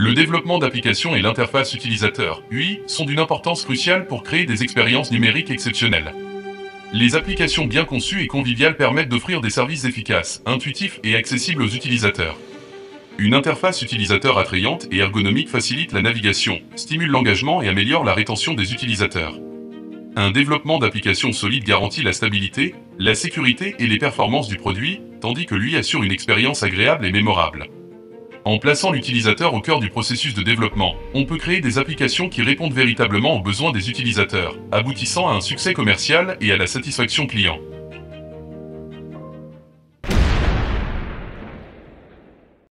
Le développement d'applications et l'interface utilisateur, UI, sont d'une importance cruciale pour créer des expériences numériques exceptionnelles. Les applications bien conçues et conviviales permettent d'offrir des services efficaces, intuitifs et accessibles aux utilisateurs. Une interface utilisateur attrayante et ergonomique facilite la navigation, stimule l'engagement et améliore la rétention des utilisateurs. Un développement d'applications solides garantit la stabilité, la sécurité et les performances du produit, tandis que lui assure une expérience agréable et mémorable. En plaçant l'utilisateur au cœur du processus de développement, on peut créer des applications qui répondent véritablement aux besoins des utilisateurs, aboutissant à un succès commercial et à la satisfaction client.